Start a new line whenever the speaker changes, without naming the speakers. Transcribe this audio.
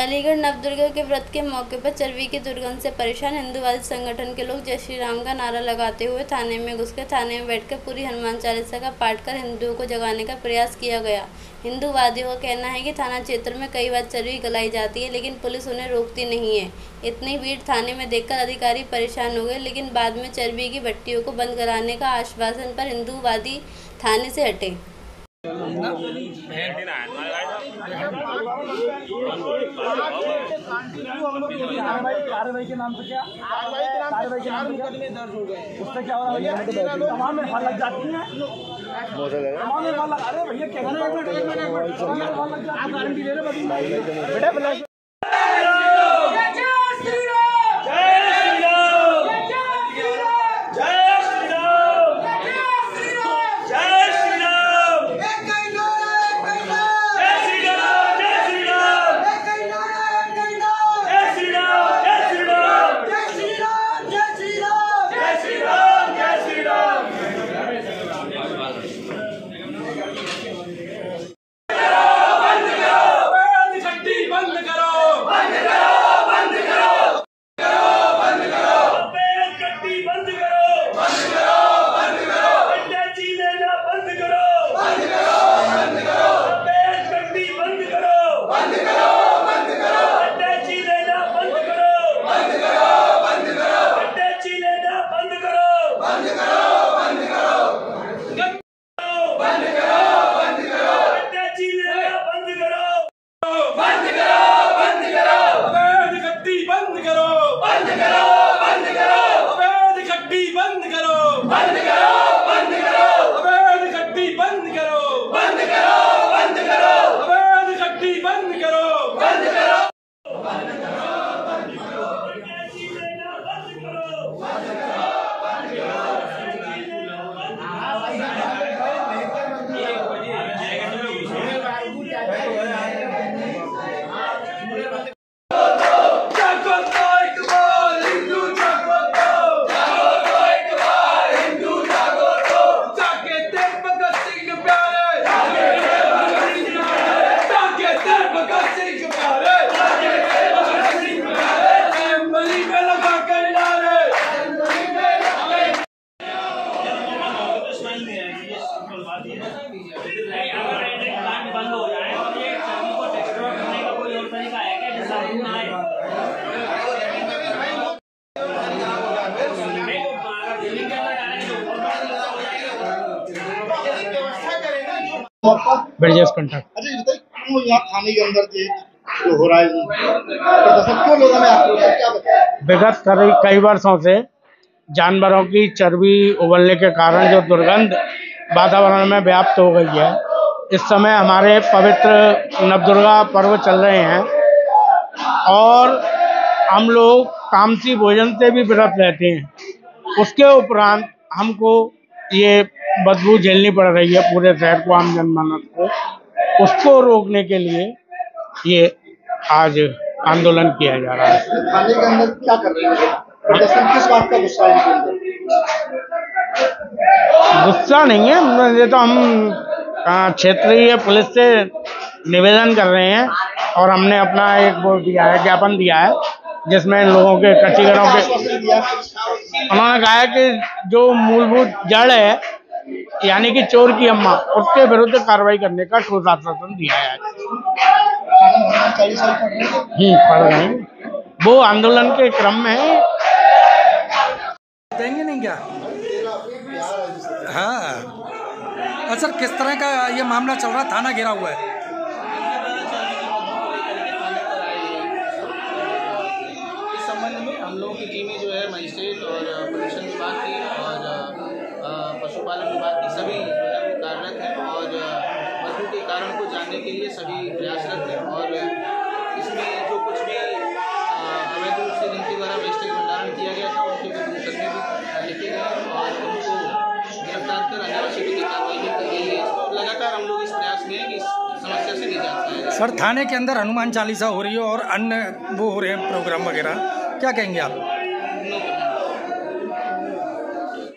अलीगढ़ नवदुर्गा के व्रत के मौके पर चरबी की दुर्गंध से परेशान हिंदूवादी संगठन के लोग जय श्री राम का नारा लगाते हुए थाने में घुसकर थाने में बैठकर पूरी हनुमान चालीसा का पाठ कर हिंदुओं को जगाने का प्रयास किया गया। हिंदूवादियों का कहना है कि थाना क्षेत्र में कई बार चरबी गलाई जाती है, लेकिन पुलिस उन्हें रोकती नहीं है। इतनी भीड़ थाने में देखकर अधिकारी परेशान हो गए, लेकिन बाद में चर्बी की भट्टियों को बंद कराने का आश्वासन पर हिंदूवादी थाने से हटे।
कार्रवाई के नाम से क्या कार्रवाई के नाम से क्या उससे क्या हो। रहा है। तमाम में फल लग जाती है। तमाम में फल लग अरे भैया क्या गारंटी ले रहे बेटा ब्रिजेश कंठक
अच्छा बताइए क्यों यहाँ थाने के अंदर जे जो हो रहा है। प्रदर्शन क्यों लोगों में आक्रोश है क्या बताएँ
विगत कई कई वर्षों से जानवरों की चर्बी उबलने के कारण जो दुर्गंध वातावरण में व्याप्त हो गई है। इस समय हमारे पवित्र नवदुर्गा पर्व चल रहे हैं और हम लोग कामसी भोजन से भी व्रत रहते हैं। उसके उपरांत हमको ये बदबू झेलनी पड़ रही है पूरे शहर को आम जनमानस को। उसको रोकने के लिए ये आज आंदोलन किया जा रहा है।
थाने के अंदर क्या कर रहे हैं? किस बात का गुस्सा है
गुस्सा नहीं है ये तो हम क्षेत्रीय पुलिस से निवेदन कर रहे हैं और हमने अपना एक वो दिया है ज्ञापन दिया है जिसमें लोगों के कचीगरों के उन्होंने कहा है कि जो मूलभूत जड़ है यानी कि चोर की अम्मा उसके विरुद्ध कार्रवाई करने का ठोस आश्वासन दिया है।
पढ़ रहे हैं
हम्म, पढ़ रहे हैं वो आंदोलन के क्रम में है।
देंगे नहीं क्या? हाँ। अच्छा किस तरह का ये मामला चल रहा? थाना घिरा हुआ है।
इस संबंध में हम लोगों की टीमें जो है मजिस्ट्रेट और प्रदूषण विभाग की और पशुपालन विभाग की सभी जो है वो कार्यरत हैं और बदबू के के लिए सभी प्रयासरत हैं और इसमें जो कुछ भी अवैध रूप से जिनके द्वारा वेस्टेज भंडारण किया गया था, उनके विरुद्ध मुकदमे लिखे गए और उनको गिरफ़्तार कर अनावश्यक की कार्रवाई भी की गई है। लगातार हम लोग इस प्रयास में इस समस्या से निजात पाएगा
सर, थाने के अंदर हनुमान चालीसा हो रही है और अन्य वो हो रहे हैं प्रोग्राम वगैरह, क्या कहेंगे आप?